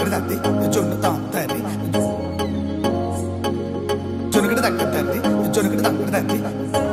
జొన్ను తగ్గడి తద్ది జొన్ను తాంతరి జొనుకడి తగ్గడి తద్ది జొనుకడి తగ్గడి తద్ది